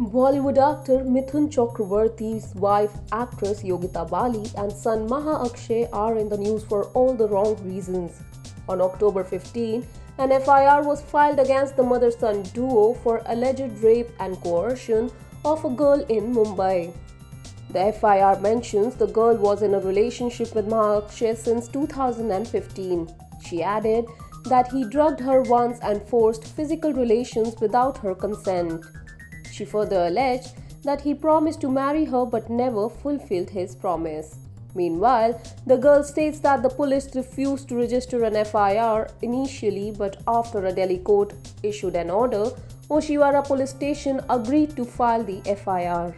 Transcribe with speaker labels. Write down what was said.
Speaker 1: Bollywood actor Mithun Chakraborty's wife, actress Yogeeta Bali, and son Mahaakshay are in the news for all the wrong reasons. On October 15, an FIR was filed against the mother son duo for alleged rape and coercion of a girl in Mumbai. The FIR mentions the girl was in a relationship with Mahaakshay since 2015. She added that he drugged her once and forced physical relations without her consent. She further alleged that he promised to marry her but never fulfilled his promise. Meanwhile, the girl states that the police refused to register an FIR initially, but after a Delhi court issued an order, Oshiwara police station agreed to file the FIR.